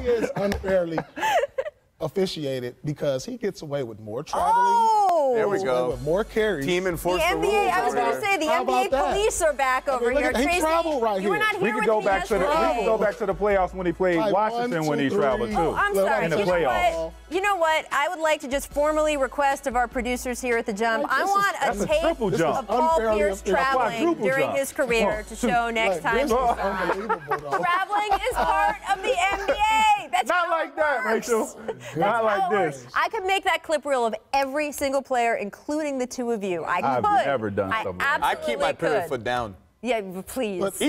he is unfairly officiated because he gets away with more traveling. Oh. There we go. With more carries. Team The the, NBA, rules. I was going to say, the How NBA about that? police are back over mean, look here. at- he traveled right here. not here We could go back to the we could go back to the playoffs when he played Like Washington one, when he two, traveled three. too. Oh, I'm sorry. in the you know what? You know what? I would like to just formally request of our producers here at the Jump. Like, I this is- want a a tape triple of jump. Paul Unfairly Pierce official. traveling Quadruple during jump. his career to show next Like, time. this is he's back. unbelievable, though. Traveling is part of the NBA. That's Not how like it that, works. Rachel. That's Not like how it works. this. I could make that clip reel of every single player, including the two of you. I I've could. never done I something like that. I keep my absolutely pivot foot down. Yeah, please. But